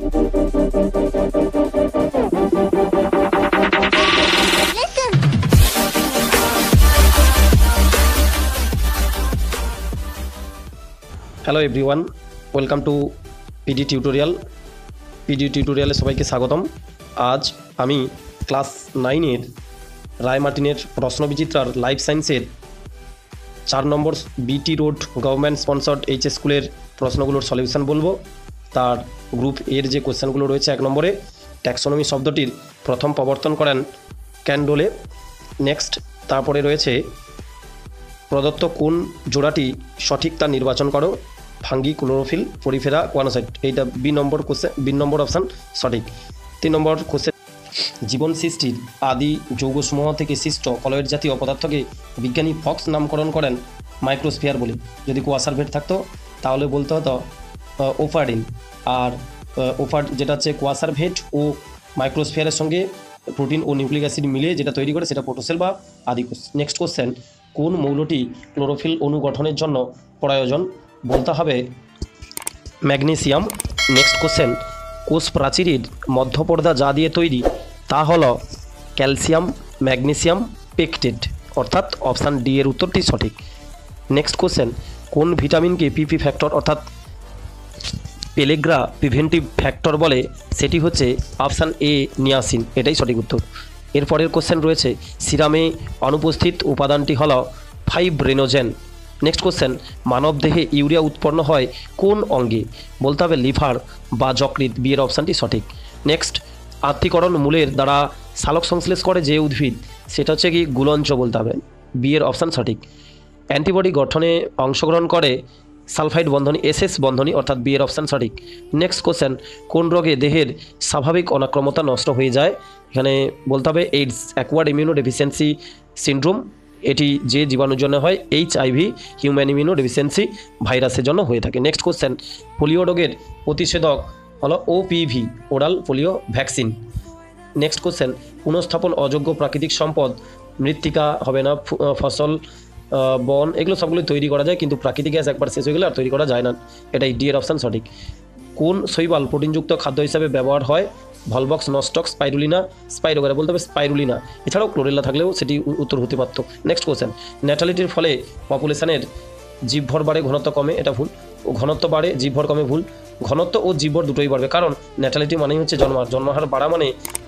Hello everyone welcome to PD tutorial PD টিউটোরিয়ালে সবাইকে স্বাগতম। আজ আমি ক্লাস নাইনের রায় মার্টিনের প্রশ্নবিচিত্রার লাইফ সায়েন্সের চার নম্বর BT road government sponsored H স্কুলের প্রশ্নগুলোর সলিউশন বলব। তার গ্রুপ এর যে কোশ্চেনগুলো রয়েছে এক নম্বরে, ট্যাক্সোনমি শব্দটির প্রথম প্রবর্তন করেন ক্যান্ডোলে। নেক্সট, তারপরে রয়েছে, প্রদত্ত কোন জোড়াটি সঠিক তা নির্বাচন করো? Fungi chlorophyll, porifera, choanocyte. এইটা B number question, B number option সঠিক। তিন নম্বর কোশ্চেন, জীবন সৃষ্টির আদি যৌগসমূহ থেকে সৃষ্ট কলয়েড জাতীয় পদার্থকে বিজ্ঞানী ফক্স নামকরণ করেন মাইক্রোস্ফিয়ার বলে। যদি কুয়াশার ভেট থাকতো, তাহলে বলতে হতো ওফার্ডিন আর ওফার যেটা হচ্ছে কুয়াশার ভেট ও মাইক্রোস্ফিয়ারের সঙ্গে প্রোটিন ও নিউক্লিক অ্যাসিড মিলিয়ে যেটা তৈরি করে সেটা প্রোটোসেল বা আদি নেক্সট কোশ্চেন কোন মৌলটি ক্লোরোফিল অণু গঠনের জন্য প্রয়োজন বলতে হবে ম্যাগনেসিয়াম। নেক্সট কোশ্চেন কোষ প্রাচীরের মধ্যপর্দা যা দিয়ে তৈরি তা হল ক্যালসিয়াম, ম্যাগনেসিয়াম, পেকটেড, অর্থাৎ অপশান ডি এর উত্তরটি সঠিক। নেক্সট কোশ্চেন কোন ভিটামিনকে পিপি ফ্যাক্টর অর্থাৎ পেলেগ্রা প্রিভেন্টিভ ফ্যাক্টর বলে, সেটি হচ্ছে অপশান এ নিয়াসিন এটাই সঠিক উত্তর। এরপরের কোশ্চেন রয়েছে, সিরামে অনুপস্থিত উপাদানটি হল ফাইব্রেনোজেন নেক্সট কোশ্চেন মানবদেহে ইউরিয়া উৎপন্ন হয় কোন অঙ্গে? বলতে হবে লিভার বা যকৃত বিয়ের অপশানটি সঠিক। নেক্সট আত্মীকরণ মূলের দ্বারা সালোক সংশ্লেষ করে যে উদ্ভিদ, সেটা হচ্ছে কি গুলঞ্চ বলতে হবে। বিয়ের অপশান সঠিক। অ্যান্টিবডি গঠনে অংশগ্রহণ করে সালফাইড বন্ধনী এসএস বন্ধনী অর্থাৎ বিয়ের অপশান সঠিক। নেক্সট কোশ্চেন কোন রোগে দেহের স্বাভাবিক অনাক্রমতা নষ্ট হয়ে যায়? এখানে বলতে হবে AIDS acquired immunodeficiency syndrome এটি যে জীবাণুর জন্য হয় H IV human immunodeficiency ভাইরাসের জন্য হয়ে থাকে। নেক্সট কোশ্চেন পোলিও রোগের প্রতিষেধক হলো OPV oral polio vaccine next question পুনঃস্থাপন অযোগ্য প্রাকৃতিক সম্পদ, মৃত্তিকা হবে না ফসল বন, এগুলো সবগুলো তৈরি করা যায়, কিন্তু প্রাকৃতিক গ্যাস একবার শেষ হয়ে গেলে আর তৈরি করা যায় না। এটাই ডি এর অপশান সঠিক। কোন শৈবাল প্রোটিনযুক্ত খাদ্য হিসাবে ব্যবহার হয়? ভলবক্স নস্টক, স্পাইরুলিনা, স্পাইরোগারা বলতে হবে স্পাইরুলিনা। এছাড়াও ক্লোরেলা থাকলেও সেটি উত্তর হতে পারত। নেক্সট কোশ্চেন ন্যাটালিটির ফলে পপুলেশনের জীবভর বাড়ে, ঘনত্ব কমে, এটা ভুল। ঘনত্ব বাড়ে, জীবভর কমে ভুল। ঘনত্ব ও জীবভর দুটোই বাড়বে, কারণ ন্যাটালিটি মানেই হচ্ছে জন্মহার জন্মহার বাড়া মানে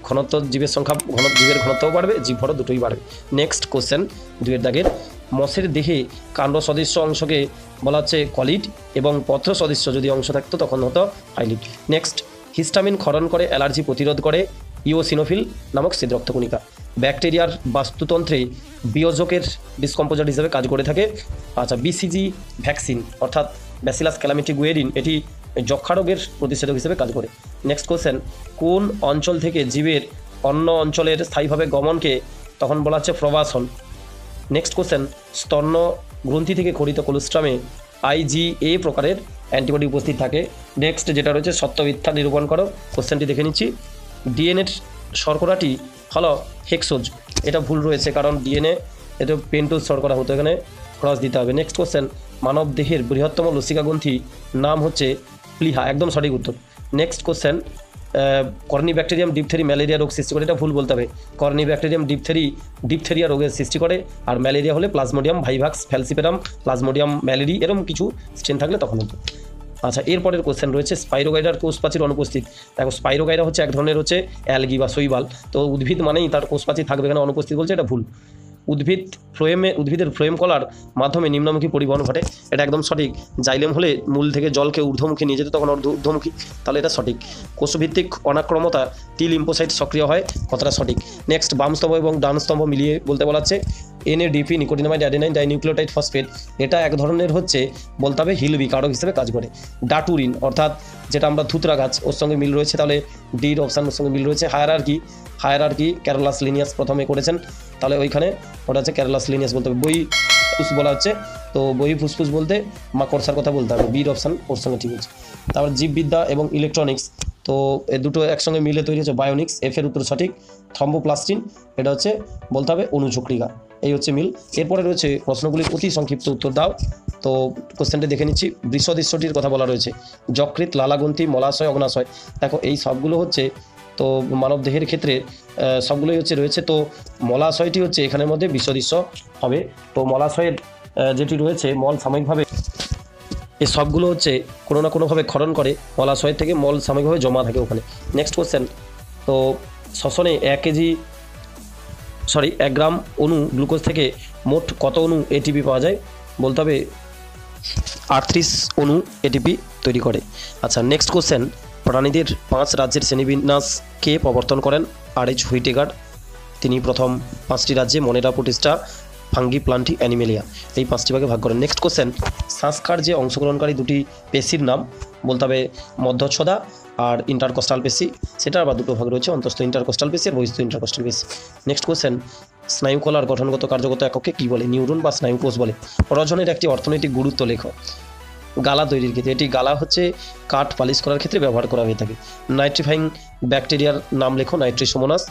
ঘনত্ব, জীবের সংখ্যা, ঘন জীবের ঘনত্বও বাড়বে, জীবভরও দুটোই বাড়বে। নেক্সট কোশ্চেন দুয়ের দাগের। মসের দেহে কাণ্ড সদৃশ্য অংশকে বলা হচ্ছে কলিড এবং পত্র সদৃশ্য যদি অংশ থাকতো তখন হতো হাইলিড। নেক্সট, হিস্টামিন ক্ষরণ করে অ্যালার্জি প্রতিরোধ করে ইওসিনোফিল নামক রক্তকণিকা ব্যাকটেরিয়ার বাস্তুতন্ত্রে বিয়োজকের ডিসকম্পোজার হিসেবে কাজ করে থাকে। আচ্ছা বিসিজি ভ্যাকসিন অর্থাৎ ব্যাসিলাস ক্যালামিটি গুয়েরিন এটি যক্ষা রোগের প্রতিষেধক হিসেবে কাজ করে। নেক্সট কোশ্চেন কোন অঞ্চল থেকে জীবের অন্য অঞ্চলের স্থায়ীভাবে গমনকে তখন বলা হচ্ছে প্রবাসন? নেক্সট কোশ্চেন স্তন্য গ্রন্থি থেকে খরিত কোলেস্ট্রামে আইজিএ প্রকারের অ্যান্টিবডি উপস্থিত থাকে। নেক্সট যেটা রয়েছে, সত্য মিথ্যা নিরূপণ করো। কোশ্চেনটি দেখে নিচ্ছি। ডিএনএর শর্করাটি হলো হেক্সোজ এটা ভুল রয়েছে কারণ ডিএনএ এটা পেন্টোজ শর্করা হতো এখানে ক্রস দিতে হবে। নেক্সট কোশ্চেন মানব দেহের বৃহত্তম লসিকা গ্রন্থি নাম হচ্ছে প্লিহা। একদম সঠিক উত্তর। Next question Corynebacterium diphtheria malaria রোগ সৃষ্টি করে। এটা ভুল বলতে হবে। কর্নি ব্যাকটেরিয়াম ডিপথেরি, ডিপথেরিয়া রোগের সৃষ্টি করে আর ম্যালেরিয়া হলে plasmodium, vivax, falciparum, plasmodium, malariae এরকম কিছু স্ট্রেন থাকলে তখন হতো আচ্ছা এরপরের কোশ্চেন রয়েছে স্পাইরোগাইডার কোষপ্রাচীর অনুপস্থিত। দেখো, স্পাইরোগাইডা হচ্ছে এক ধরনের হচ্ছে অ্যালগি বা শৈবাল। তো উদ্ভিদ মানেই তার কোষপ্রাচীর থাকবে এখানে অনুপস্থিত বলছে, এটা ভুল। উদ্ভিদ ফ্লোয়েমে উদ্ভিদের ফ্লোয়েম কলার মাধ্যমে নিম্নমুখী পরিবহন ঘটে। এটা একদম সঠিক। জাইলেম হলে মূল থেকে জলকে ঊর্ধ্বমুখী নিয়ে যেত তখন অর্ধ- ঊর্ধ্বমুখী, তাহলে এটা সঠিক। কোষভিত্তিক অনাক্রমতা টি লিম্পোসাইট সক্রিয় হয়, কথাটা সঠিক। নেক্সট, বাম স্তম্ভ এবং ডান স্তম্ভ মিলিয়ে বলতে বলা হচ্ছে NADP, nicotinamide adenine dinucleotide phosphate. এটা এক ধরনের হচ্ছে, বলতে হবে হিলবি, কারক হিসেবে কাজ করে। ডাটুরিন, অর্থাৎ যেটা আমরা ধুতরা গাছ, ওর সঙ্গে মিল রয়েছে, তাহলে ডির অপশান ওর সঙ্গে মিল রয়েছে। হায়ার আর কি হায়ার আর কি ক্যারোলাস লিনিয়াস প্রথমে করেছেন। তাহলে ওইখানে ওটা হচ্ছে ক্যারোলাস লিনিয়াস বলতে হবে। বই ফুস বলা হচ্ছে। তো বই ফুসফুস বলতে মাকড়সার কথা বলতে হবে। বির অপশান, ওর সঙ্গে ঠিক আছে তারপর জীববিদ্যা এবং ইলেকট্রনিক্স তো এ দুটো একসঙ্গে মিলে তৈরি হচ্ছে বায়োনিক্স এফ এর উত্তর সঠিক। থ্রম্বোপ্লাস্টিন এটা হচ্ছে বলতে হবে অনুচক্রিকা। এই হচ্ছে মিল। এরপরে রয়েছে প্রশ্নগুলির অতি সংক্ষিপ্ত উত্তর দাও। তো কোশ্চেনটা দেখে নিচ্ছি। বৃষদৃশ্যটির কথা বলা রয়েছে। যকৃত লালাগ্রন্থি মলাশয়, অগ্নাশয়। দেখো এই সবগুলো হচ্ছে তো মানব দেহের ক্ষেত্রে সবগুলোই হচ্ছে রয়েছে। তো মলাশয়টি হচ্ছে এখানের মধ্যে বিশ্বদৃশ্য হবে। তো মলাশয়ের যেটি রয়েছে, মল সাময়িকভাবে এই সবগুলো হচ্ছে কোনো না কোনোভাবে ক্ষরণ করে। মলাশয় থেকে মল সাময়িকভাবে জমা থাকে ওখানে। নেক্সট কোশ্চেন তো শ্বসনে এক কেজি সরি এক গ্রাম অণু গ্লুকোজ থেকে মোট কত অণু এটিপি পাওয়া যায়? বলতে হবে আটত্রিশ অণু এটিপি তৈরি করে। আচ্ছা নেক্সট কোশ্চেন প্রাণীদের পাঁচ রাজ্যের শ্রেণীবিন্যাস কে প্রবর্তন করেন? আর এইচ হুইটেগার, তিনি প্রথম পাঁচটি রাজ্যে মনেরা প্রতিষ্ঠা, ফাঙ্গি প্লান্টি, অ্যানিমেলিয়া। এই পাঁচটি ভাগে ভাগ করেন। নেক্সট কোশ্চেন যে অংশগ্রহণকারী দুটি পেশির নাম, বলতে হবে মধ্যচ্ছদা আর ইন্টারকোস্টাল পেশি। সেটা আবার দুটো ভাগ রয়েছে, অন্তস্থ ইন্টারকস্টাল পেশি আর বহিস্থ ইন্টারকোস্টাল পেশি। নেক্সট কোশ্চেন স্নায়ুকলার গঠনগত কার্যগত এককে কী বলে? নিউরন বা স্নায়ুকোষ বলে। রজনের একটি অর্থনৈতিক গুরুত্ব লেখ। গালা তৈরির ক্ষেত্রে। এটি গালা হচ্ছে কাঠ পালিশ করার ক্ষেত্রে ব্যবহার করা হয়ে থাকে। নাইট্রিফাইং ব্যাকটেরিয়ার নাম লেখো নাইট্রিসোমোনাস